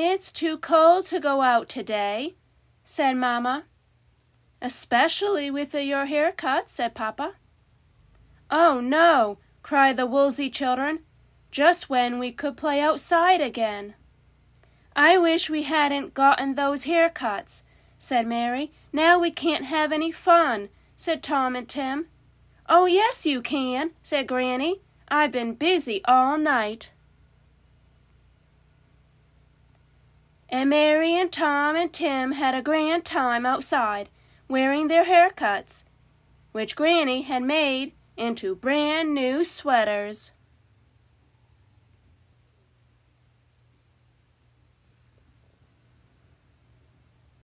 It's too cold to go out today, said Mamma. Especially with your haircut, said Papa. Oh, no, cried the Woolsey children, just when we could play outside again. I wish we hadn't gotten those haircuts, said Mary. Now we can't have any fun, said Tom and Tim. Oh, yes, you can, said Granny. I've been busy all night. And Mary and Tom and Tim had a grand time outside, wearing their haircuts, which Granny had made into brand new sweaters.